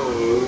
Whoa.